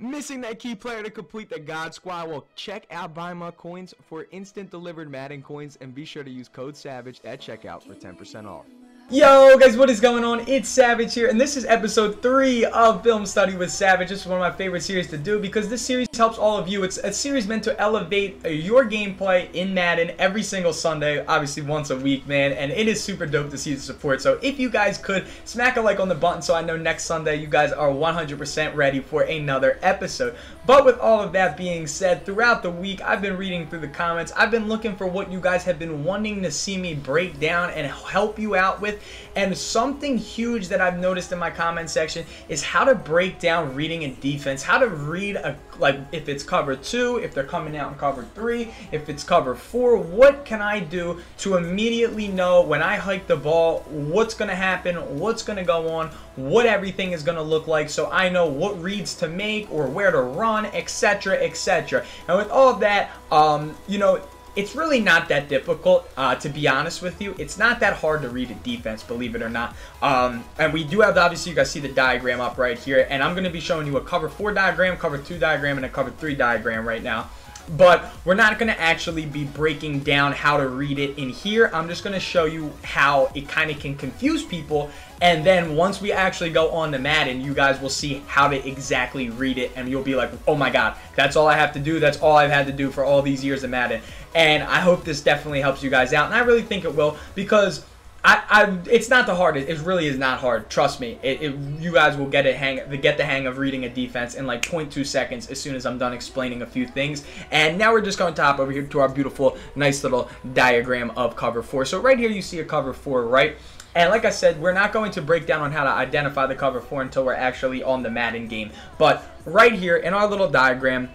Missing that key player to complete the God Squad? Well, check out Buy MUT Coins for instant delivered Madden coins and be sure to use code SAVAGE at checkout for 10% off. Yo guys, what is going on? It's Savage here, and this is episode 3 of Film Study with Savage. This is one of my favorite series to do because this series helps all of you. It's a series meant to elevate your gameplay in Madden every single Sunday, obviously once a week, man, and it is super dope to see the support. So if you guys could, smack a like on the button so I know next Sunday you guys are 100% ready for another episode. But with all of that being said, throughout the week, I've been reading through the comments. I've been looking for what you guys have been wanting to see me break down and help you out with and something huge that I've noticed in my comment section is how to break down reading and defense, how to read a like if it's cover two, if they're coming out in cover three, if it's cover four, what can I do to immediately know when I hike the ball, what's gonna happen, what's gonna go on, what everything is gonna look like so I know what reads to make or where to run, etc. etc. And with all that, um, you know, it's really not that difficult, uh, to be honest with you. It's not that hard to read a defense, believe it or not. Um, and we do have, obviously, you guys see the diagram up right here. And I'm going to be showing you a cover 4 diagram, cover 2 diagram, and a cover 3 diagram right now but we're not going to actually be breaking down how to read it in here. I'm just going to show you how it kind of can confuse people. And then once we actually go on to Madden, you guys will see how to exactly read it. And you'll be like, oh my God, that's all I have to do. That's all I've had to do for all these years of Madden. And I hope this definitely helps you guys out. And I really think it will because I, I, it's not the hardest. It really is not hard. Trust me. It, it, you guys will get it hang, the get the hang of reading a defense in like 0.2 seconds as soon as I'm done explaining a few things. And now we're just going to top over here to our beautiful, nice little diagram of cover four. So right here you see a cover four, right? And like I said, we're not going to break down on how to identify the cover four until we're actually on the Madden game. But right here in our little diagram,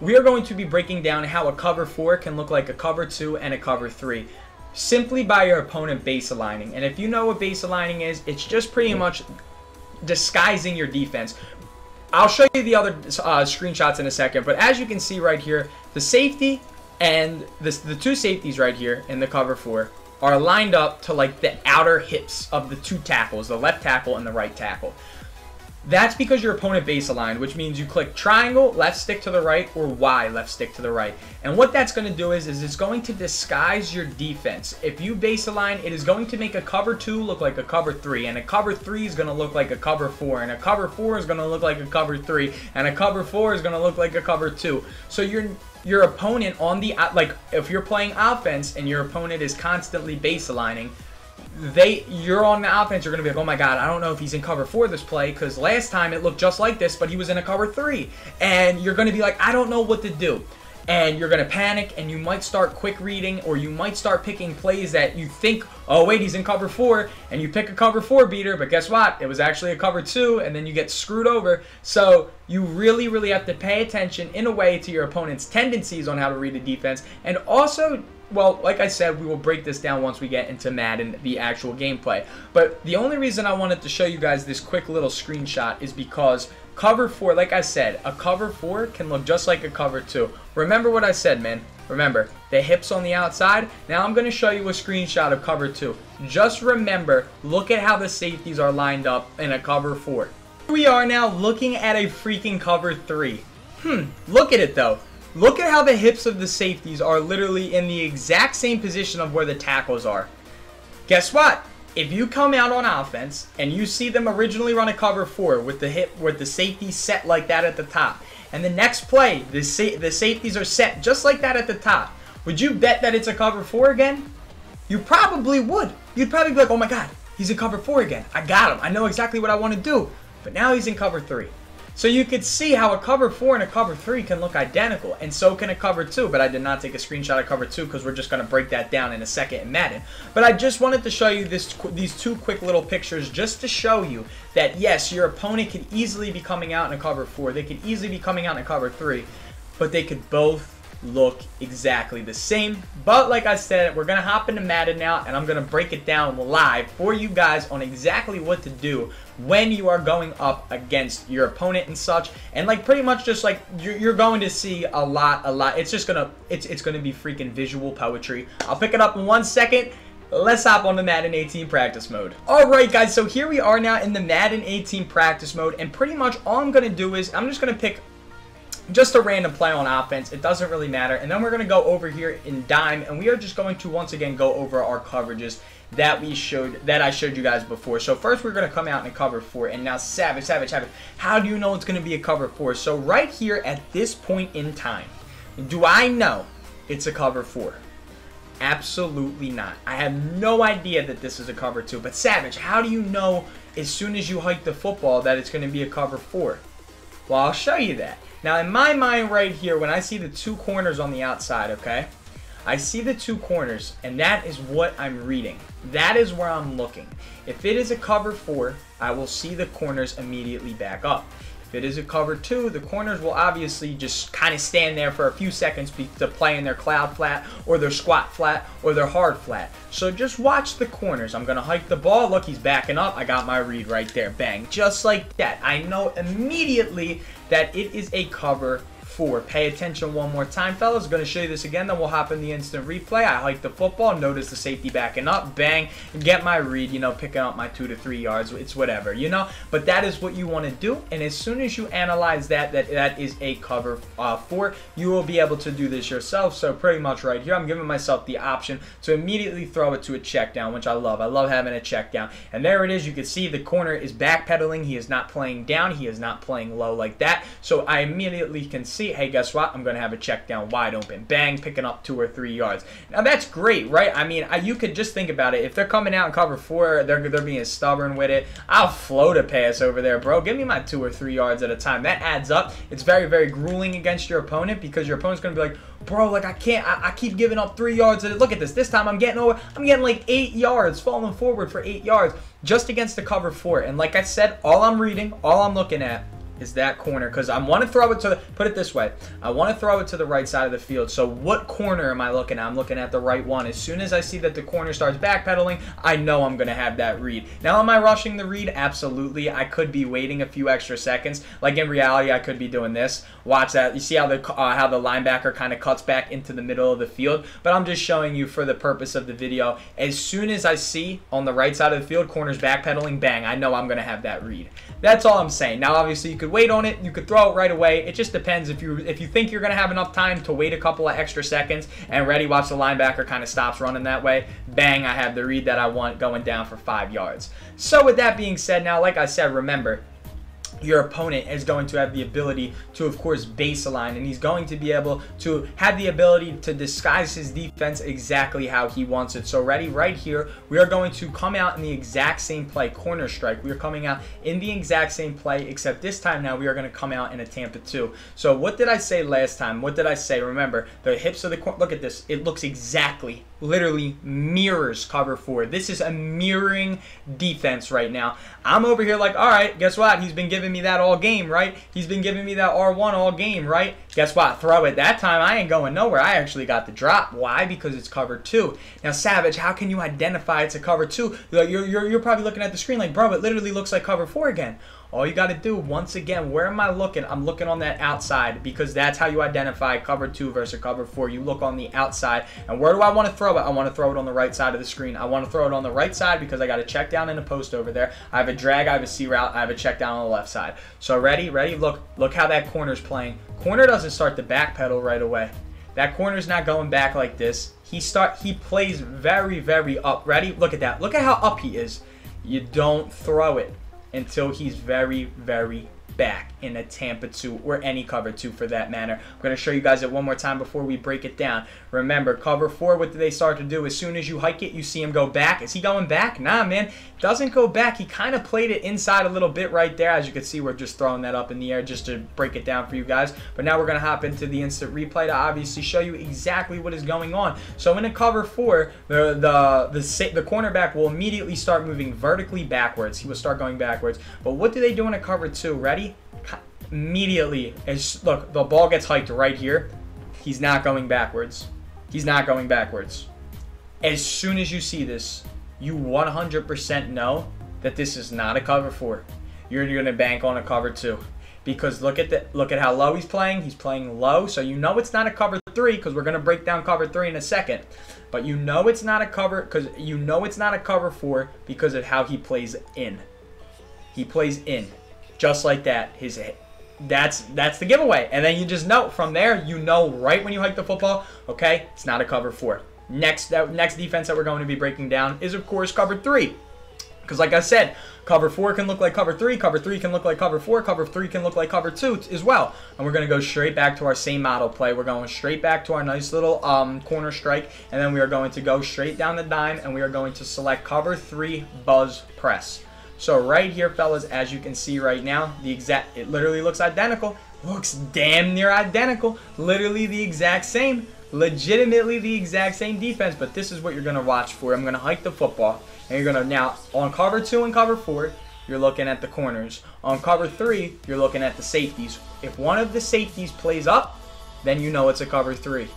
we are going to be breaking down how a cover four can look like a cover two and a cover three simply by your opponent base aligning. And if you know what base aligning is, it's just pretty much disguising your defense. I'll show you the other uh, screenshots in a second, but as you can see right here, the safety and the, the two safeties right here in the cover four are lined up to like the outer hips of the two tackles, the left tackle and the right tackle. That's because your opponent base aligned, which means you click triangle, left stick to the right, or Y, left stick to the right. And what that's going to do is, is it's going to disguise your defense. If you base align, it is going to make a cover 2 look like a cover 3, and a cover 3 is going to look like a cover 4, and a cover 4 is going to look like a cover 3, and a cover 4 is going to look like a cover 2. So your your opponent on the, like, if you're playing offense and your opponent is constantly base aligning, they you're on the offense, you're to be like, oh my god, I don't know if he's in cover four this play because last time it looked just like this, but he was in a cover three. And you're to be like, I don't know what to do. And you're to panic and you might start quick reading or you might start picking plays that you think, oh wait, he's in cover four. And you pick a cover four beater, but guess what? It was actually a cover two and then you get screwed over. So you really, really have to pay attention in a way to your opponent's tendencies on how to read a defense and also well, like I said, we will break this down once we get into Madden, the actual gameplay. But the only reason I wanted to show you guys this quick little screenshot is because cover 4, like I said, a cover 4 can look just like a cover 2. Remember what I said, man. Remember, the hips on the outside. Now I'm going to show you a screenshot of cover 2. Just remember, look at how the safeties are lined up in a cover 4. We are now looking at a freaking cover 3. Hmm, look at it though. Look at how the hips of the safeties are literally in the exact same position of where the tackles are. Guess what? If you come out on offense and you see them originally run a cover four with the hip with the safety set like that at the top, and the next play the sa the safeties are set just like that at the top, would you bet that it's a cover four again? You probably would. You'd probably be like, oh my god, he's in cover four again. I got him. I know exactly what I want to do. But now he's in cover three. So you could see how a cover 4 and a cover 3 can look identical, and so can a cover 2, but I did not take a screenshot of cover 2 because we're just going to break that down in a second in Madden. But I just wanted to show you this, these two quick little pictures just to show you that yes, your opponent could easily be coming out in a cover 4, they could easily be coming out in a cover 3, but they could both look exactly the same. But like I said, we're going to hop into Madden now, and I'm going to break it down live for you guys on exactly what to do when you are going up against your opponent and such. And like pretty much just like you're, you're going to see a lot, a lot. It's just going to, it's, it's going to be freaking visual poetry. I'll pick it up in one second. let's hop on the Madden 18 practice mode. Alright guys, so here we are now in the Madden 18 practice mode, and pretty much all I'm going to do is, I'm just going to pick just a random play on offense. It doesn't really matter. And then we're going to go over here in dime, and we are just going to once again go over our coverages that we showed that I showed you guys before. So first we're going to come out and cover four. And now Savage, Savage, Savage, how do you know it's going to be a cover four? So right here at this point in time, do I know it's a cover four? Absolutely not. I have no idea that this is a cover two. But Savage, how do you know as soon as you hike the football that it's going to be a cover four? Well, I'll show you that. Now, in my mind right here, when I see the two corners on the outside, okay, I see the two corners, and that is what I'm reading. That is where I'm looking. If it is a cover four, I will see the corners immediately back up. If it is a cover two, the corners will obviously just kind of stand there for a few seconds to play in their cloud flat or their squat flat or their hard flat. So just watch the corners. I'm going to hike the ball. Look, he's backing up. I got my read right there. Bang. Just like that. I know immediately that it is a cover four. Pay attention one more time, fellas. Going to show you this again, then we'll hop in the instant replay. I hike the football, notice the safety backing up, bang, get my read, you know, picking up my two to three yards. It's whatever, you know? But that is what you want to do, and as soon as you analyze that, that that is a cover uh, four, you will be able to do this yourself. So pretty much right here, I'm giving myself the option to immediately throw it to a check down, which I love. I love having a check down. And there it is. You can see the corner is backpedaling. He is not playing down. He is not playing low like that. So I immediately can see see, hey, guess what? I'm going to have a check down wide open. Bang, picking up two or three yards. Now, that's great, right? I mean, you could just think about it. If they're coming out and cover four, they're, they're being stubborn with it. I'll float a pass over there, bro. Give me my two or three yards at a time. That adds up. It's very, very grueling against your opponent because your opponent's going to be like, bro, like I can't, I, I, keep giving up three yards. Look at this. This time I'm getting over, I'm getting like eight yards, falling forward for eight yards just against the cover four. And like I said, all I'm reading, all I'm looking at is that corner because I want to throw it to the, put it this way, I want to throw it to the right side of the field. So what corner am I looking at? I'm looking at the right one. As soon as I see that the corner starts backpedaling, I know I'm going to have that read. Now, am I rushing the read? Absolutely. I could be waiting a few extra seconds. Like in reality, I could be doing this. Watch that. You see how the uh, how the linebacker kind of cuts back into the middle of the field. But I'm just showing you for the purpose of the video. As soon as I see on the right side of the field, corners backpedaling, bang, I know I'm going to have that read. That's all I'm saying. Now, obviously, you could wait on it. You could throw it right away. It just depends if you if you think you're to have enough time to wait a couple of extra seconds and ready, watch the linebacker kind of stops running that way. Bang, I have the read that I want going down for five yards. So with that being said, now, like I said, remember, your opponent is going to have the ability to, of course, base baseline, and he's going to be able to have the ability to disguise his defense exactly how he wants it. So ready, right here, we are going to come out in the exact same play, corner strike. We are coming out in the exact same play, except this time now we are going to come out in a Tampa 2. So what did I say last time? What did I say? Remember, the hips of the corner, look at this. It looks exactly literally mirrors cover four. This is a mirroring defense right now. I'm over here like, all right, guess what? He's been giving me that all game, right? He's been giving me that R1 all game, right? Guess what? Throw it. That time I ain't going nowhere. I actually got the drop. Why? Because it's cover two. Now, Savage, how can you identify it's a cover two? You're, you're, you're probably looking at the screen like, bro, it literally looks like cover four again. All you got to do, once again, where am I looking? I'm looking on that outside because that's how you identify cover two versus cover four. You look on the outside. And where do I want to throw it? I want to throw it on the right side of the screen. I want to throw it on the right side because I got a check down in a post over there. I have a drag, I have a C route, I have a check down on the left side. So ready, ready? Look, look how that corner's playing. Corner doesn't start the back pedal right away. That corner's not going back like this. He start he plays very, very up. Ready? Look at that. Look at how up he is. You don't throw it until he's very, very back in a Tampa 2 or any cover 2 for that matter. I'm going to show you guys it one more time before we break it down. Remember, cover 4, what do they start to do? As soon as you hike it, you see him go back. Is he going back? Nah, man. Doesn't go back. He kind of played it inside a little bit right there. As you can see, we're just throwing that up in the air just to break it down for you guys. But now we're going to hop into the instant replay to obviously show you exactly what is going on. So in a cover 4, the, the, the, the cornerback will immediately start moving vertically backwards. He will start going backwards. But what do they do in a cover 2? Ready? Immediately as look the ball gets hiked right here he's not going backwards he's not going backwards as soon as you see this you 100% know that this is not a cover four you're going to bank on a cover two because look at the look at how low he's playing. He's playing low, so you know it's not a cover three because we're gonna break down cover three in a second. But you know it's not a cover because you know it's not a cover four because of how he plays in. He plays in, just like that. His that's that's the giveaway, and then you just know from there. You know right when you hike the football. Okay, it's not a cover four. Next, that next defense that we're going to be breaking down is of course cover three. Because like I said, cover 4 can look like cover 3, cover 3 can look like cover 4, cover 3 can look like cover 2 as well. And we're going to go straight back to our same model play. We're going straight back to our nice little um, corner strike. And then we are going to go straight down the dime and we are going to select cover 3 buzz press. So right here, fellas, as you can see right now, the exact, it literally looks identical. Looks damn near identical. Literally the exact same. Legitimately the exact same defense, but this is what you're going to watch for. I'm going to hike the football. And you're going to now, on cover two and cover four, you're looking at the corners. On cover three, you're looking at the safeties. If one of the safeties plays up, then you know it's a cover three.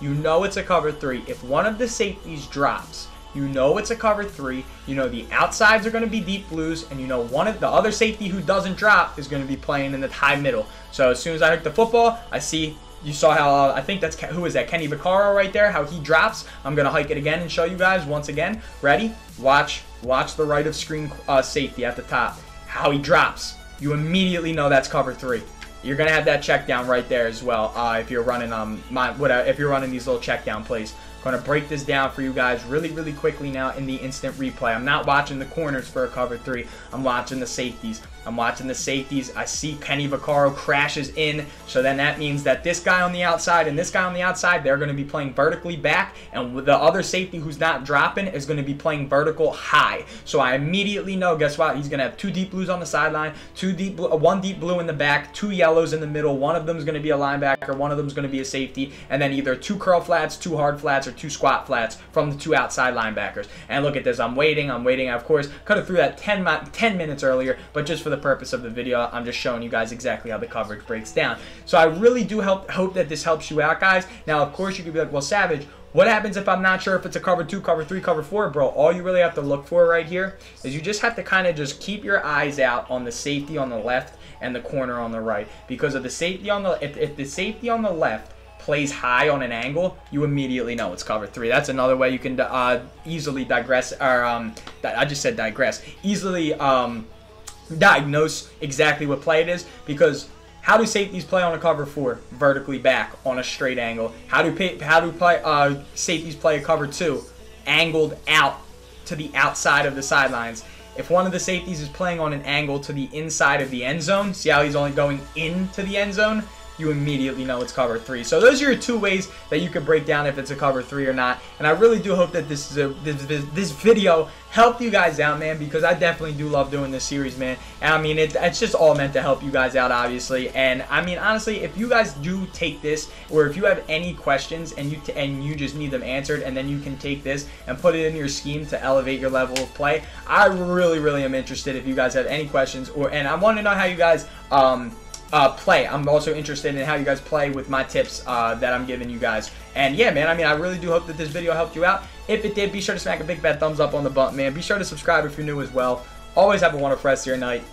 You know it's a cover three. If one of the safeties drops, you know it's a cover three. You know the outsides are going to be deep blues, and you know one of the other safety who doesn't drop is going to be playing in the high middle. So as soon as I hook the football, I see you saw how, uh, I think that's, who is that? Kenny Vaccaro right there, how he drops. I'm going to hike it again and show you guys once again. Ready? Watch, watch the right of screen uh, safety at the top. How he drops. You immediately know that's cover three. You're gonna have that check down right there as well. Uh, if you're running um my whatever, if you're running these little check down plays. Going to break this down for you guys really, really quickly now in the instant replay. I'm not watching the corners for a cover three. I'm watching the safeties. I'm watching the safeties. I see Kenny Vaccaro crashes in. So then that means that this guy on the outside and this guy on the outside, they're going to be playing vertically back. And the other safety who's not dropping is going to be playing vertical high. So I immediately know, guess what? He's going to have two deep blues on the sideline, two deep, one deep blue in the back, two yellows in the middle. One of them is going to be a linebacker. One of them is going to be a safety. And then either two curl flats, two hard flats, or two squat flats from the two outside linebackers. And look at this. I'm waiting. I'm waiting. I, of course, could have threw that 10, 10 minutes earlier, but just for the purpose of the video, I'm just showing you guys exactly how the coverage breaks down. So I really do help, hope that this helps you out, guys. Now, of course, you could be like, well, Savage, what happens if I'm not sure if it's a cover two, cover three, cover four, bro? All you really have to look for right here is you just have to kind of just keep your eyes out on the safety on the left and the corner on the right. Because of the safety on the, if, if the safety on the left plays high on an angle, you immediately know it's cover three. That's another way you can uh, easily digress, or um, I just said digress, easily um, diagnose exactly what play it is because how do safeties play on a cover four vertically back on a straight angle? How do pay, how do play uh, safeties play a cover two angled out to the outside of the sidelines? If one of the safeties is playing on an angle to the inside of the end zone, see how he's only going into the end zone? You immediately know it's cover three. So those are your two ways that you can break down if it's a cover three or not. And I really do hope that this is a this, this, video helped you guys out, man, because I definitely do love doing this series, man. And I mean, it, it's just all meant to help you guys out, obviously. And I mean, honestly, if you guys do take this, or if you have any questions and you and you just need them answered, and then you can take this and put it in your scheme to elevate your level of play, I really, really am interested if you guys have any questions, or and I want to know how you guys um uh, play. I'm also interested in how you guys play with my tips uh, that I'm giving you guys. And yeah, man, I mean, I really do hope that this video helped you out. If it did, be sure to smack a big fat thumbs up on the button, man. Be sure to subscribe if you're new as well. Always have a wonderful rest of your night.